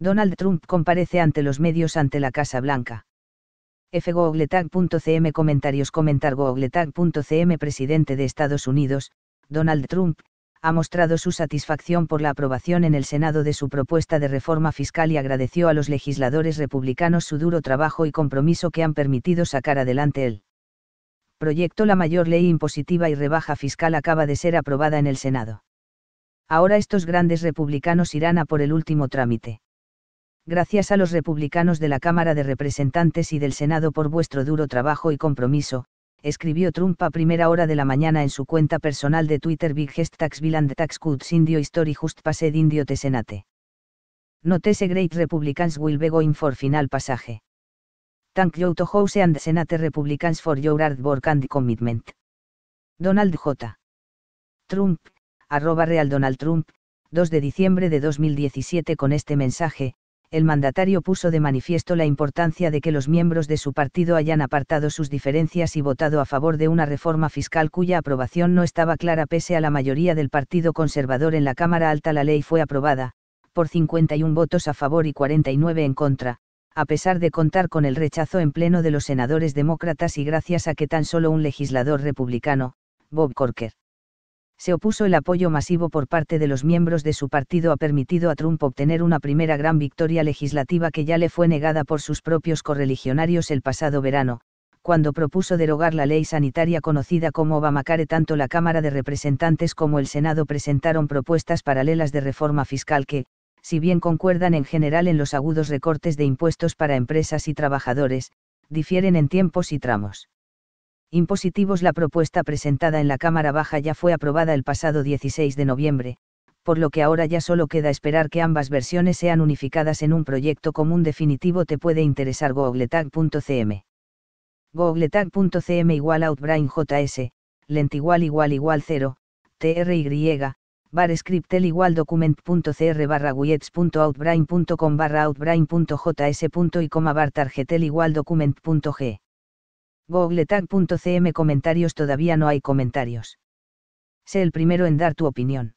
Donald Trump comparece ante los medios ante la Casa Blanca. fgoogletag.cm Comentarios Comentar googletag.cm Presidente de Estados Unidos, Donald Trump, ha mostrado su satisfacción por la aprobación en el Senado de su propuesta de reforma fiscal y agradeció a los legisladores republicanos su duro trabajo y compromiso que han permitido sacar adelante el proyecto. La mayor ley impositiva y rebaja fiscal acaba de ser aprobada en el Senado. Ahora estos grandes republicanos irán a por el último trámite. Gracias a los republicanos de la Cámara de Representantes y del Senado por vuestro duro trabajo y compromiso, escribió Trump a primera hora de la mañana en su cuenta personal de Twitter Big Gest Tax Bill and Tax Cuts Indio History Just Passed Indio te Senate. Notese Great Republicans will be going for final passage. Thank you to House and Senate Republicans for your hard work and commitment. Donald J. Trump, arroba Real Donald Trump, 2 de diciembre de 2017 con este mensaje, el mandatario puso de manifiesto la importancia de que los miembros de su partido hayan apartado sus diferencias y votado a favor de una reforma fiscal cuya aprobación no estaba clara pese a la mayoría del Partido Conservador en la Cámara Alta. La ley fue aprobada, por 51 votos a favor y 49 en contra, a pesar de contar con el rechazo en pleno de los senadores demócratas y gracias a que tan solo un legislador republicano, Bob Corker, se opuso el apoyo masivo por parte de los miembros de su partido ha permitido a Trump obtener una primera gran victoria legislativa que ya le fue negada por sus propios correligionarios el pasado verano, cuando propuso derogar la ley sanitaria conocida como Obamacare. Tanto la Cámara de Representantes como el Senado presentaron propuestas paralelas de reforma fiscal que, si bien concuerdan en general en los agudos recortes de impuestos para empresas y trabajadores, difieren en tiempos y tramos impositivos la propuesta presentada en la Cámara Baja ya fue aprobada el pasado 16 de noviembre, por lo que ahora ya solo queda esperar que ambas versiones sean unificadas en un proyecto común definitivo te puede interesar googletag.cm. googletag.cm igual outbrain js, lent igual igual igual 0, try, bar scriptel igual document.cr barra widgets.outbrain.com barra outbrain.js. y coma bar targetel igual document.g googletag.cm comentarios todavía no hay comentarios. Sé el primero en dar tu opinión.